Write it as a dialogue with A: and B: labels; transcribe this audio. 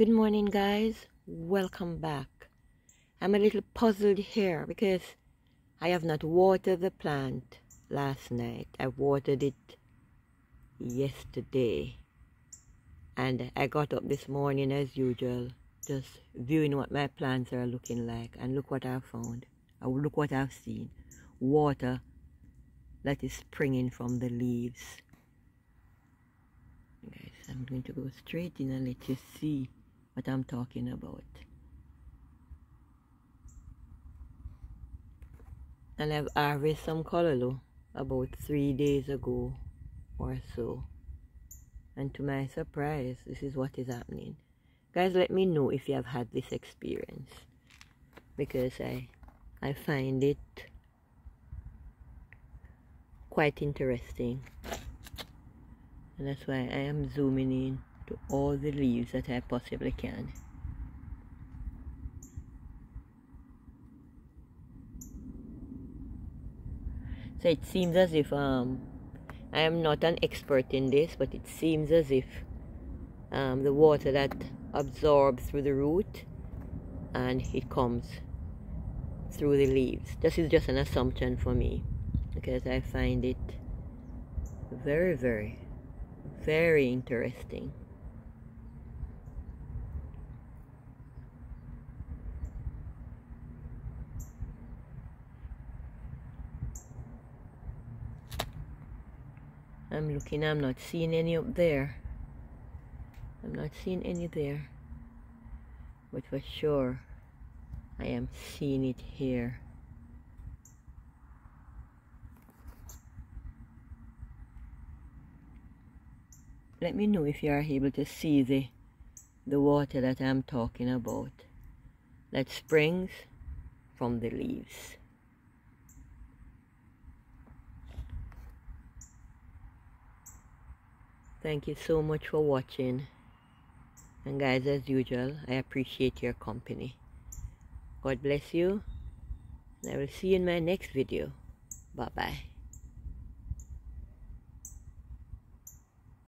A: Good morning, guys. Welcome back. I'm a little puzzled here because I have not watered the plant last night. I watered it yesterday. And I got up this morning as usual, just viewing what my plants are looking like. And look what I found. Oh, look what I've seen. Water that is springing from the leaves. Guys, I'm going to go straight in and let you see what I'm talking about. And I've harvested some callaloo about three days ago or so. And to my surprise, this is what is happening. Guys, let me know if you have had this experience. Because I, I find it quite interesting. And that's why I am zooming in all the leaves that I possibly can. So it seems as if um, I am not an expert in this, but it seems as if um, the water that absorbs through the root and it comes through the leaves. This is just an assumption for me because I find it very, very, very interesting. I'm looking, I'm not seeing any up there. I'm not seeing any there. But for sure, I am seeing it here. Let me know if you are able to see the, the water that I'm talking about. That springs from the leaves. Thank you so much for watching. And guys, as usual, I appreciate your company. God bless you. And I will see you in my next video. Bye-bye.